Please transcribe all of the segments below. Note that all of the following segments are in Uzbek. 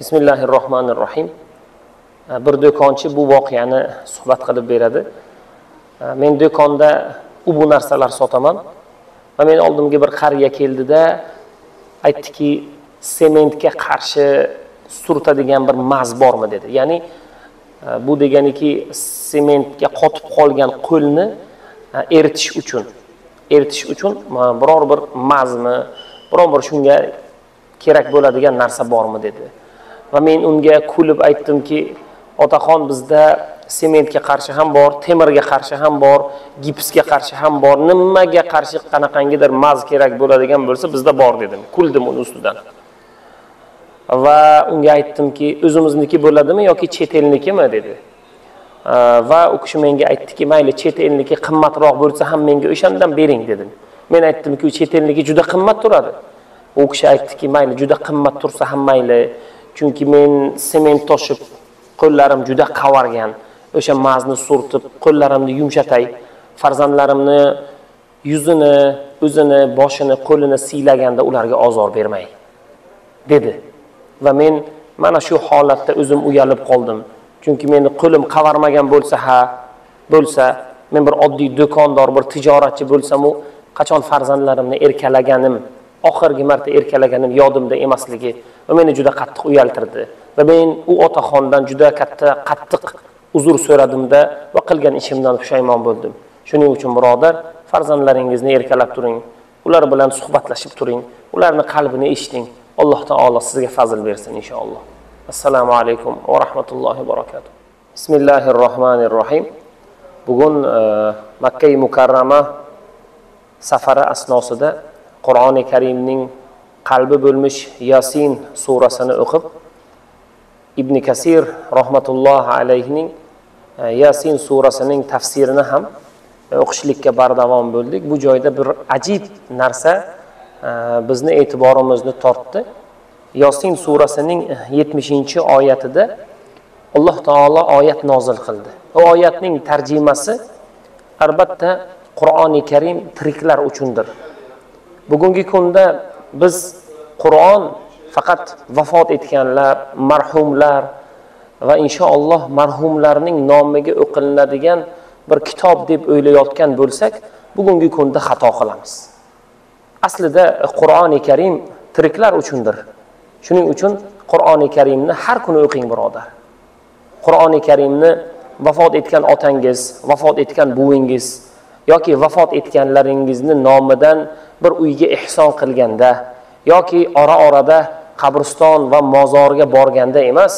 bismillahi rohmanir rohim bir do'konchi bu voqeani suhbat qilib beradi. Men do'konda u bu narsalar sotaman va meni oldimga bir qariya keldida aytdiki sementga qarshi surtadigan bir maz bormi dedi. Ya'ni e, bu deganiki sementga qotib qolgan qo'lni e, eritish uchun eritish uchun biror bir mazmi biror bir shunga kerak bo'ladigan narsa bormi dedi. Va men unga kulib aytdimki otaxon bizda sementga qarshi ham bor temirga qarshi ham bor gipsga qarshi ham bor nimaga qarshi qanaqangidir maz kerak bo'ladigan bo'lsa bizda bor dedim kuldim uni ustidan. Va unga aytdimki o'zimizniki bo'ladimi yoki chet elnikimi? dedi. Va u kishi menga aytdiki mayli chet elniki qimmatroq bo'lsa ham menga o'shandan bering dedim. Men aytdimki chet elniki juda qimmat turadi. U kishi aytdiki mayli juda qimmat tursa ham mayli chunki men sement toshib qo'llarim juda qavargan. O'sha mazni surtib qo'llarimni yumshatay farzandlarimni yuzini o'zini boshini qo'lini siylaganda ularga ozor bermay dedi. Va men mana shu holatda o'zim uyalib qoldim. Chunki meni qo'lim qavarmagan bo'lsa ha bo'lsa men bir oddiy do'kondor bir tijoratchi bo'lsamu qachon farzandlarimni erkalaganim oxirgi marta erkalaganim yodimda emasligi va meni juda qattiq uyaltirdi. Va men u otaxondan juda katta qattiq uzr so'radimda va qilgan ishimdan pushaymon bo'ldim. Shuning uchun birodar farzandlaringizni erkalab turing. Ular bilan suhbatlashib turing. Ularni qalbini eshiting. Alloh taolo sizga fazl bersin inshaalloh. Assalomu alaykum va rahmatullohi va barakatuh. Bismillahi rohmanir rohim bugun eh, makkai mukarrama safari asnosida qur'oni karimning qalbi bo'lmish yasin surasini o'qib ibn kasir rahmatullohi alayhining e, yasin surasining tafsirini ham e, o'qishlikka bardavom bo'ldik. Bu joyda bir ajib narsa e, bizni e'tiborimizni tortdi. Yosin surasining yetmishinchi oyatida alloh taolo oyat nozil qildi. U oyatning tarjimasi albatta qur'oni karim tiriklar uchundir. Bugungi kunda biz qur'on faqat vafot etganlar marhumlar va inshaalloh marhumlarning nomiga o'qilinadigan bir kitob deb o'ylayotgan bo'lsak bugungi kunda xato qilamiz. Aslida qur'oni karim tiriklar uchundir. Shuning uchun qur'oni karimni har kuni o'qing birodar. Qur'oni karimni vafot etgan otangiz vafot etgan buvingiz yoki vafot etganlaringizni nomidan bir uyga ehson qilganda yoki ora orada qabriston va mozorga borganda emas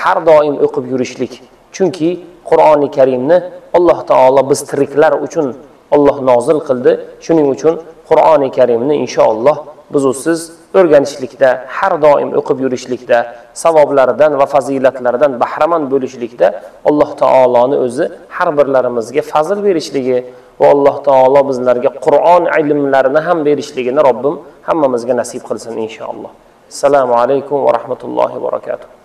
har doim o'qib yurishlik. Chunki qur'oni karimni alloh taolo biz tiriklar uchun olloh nozil qildi. Shuning uchun qur'oni karimni inshaalloh bizu siz o'rganishlikda har doim o'qib yurishlikda savoblaridan va fazilatlaridan bahramand bo'lishlikda alloh taoloni o'zi har birlarimizga fazl berishligi va alloh taolo bizlarga qur'on ilmlarini ham berishligini robbim hammamizga nasib qilsin inshaalloh. Assalomu alaykum va rahmatullohi va barakatuh.